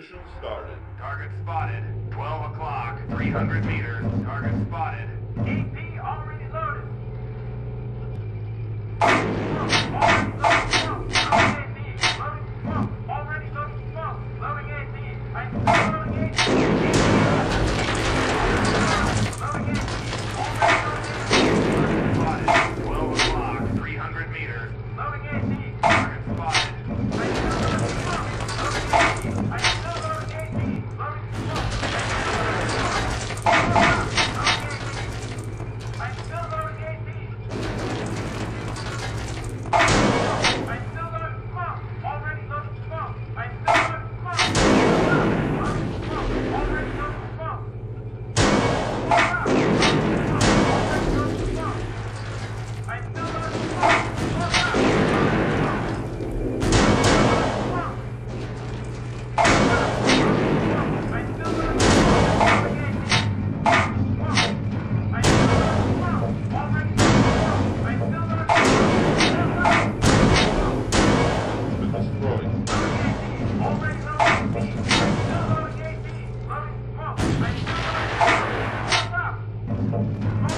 Mission started. Target spotted. 12 o'clock. 300 meters. Target spotted. EP already loaded. Loading AP. Loading pump. Already loading pump. Loading AP. I'm loading AP. Thank you.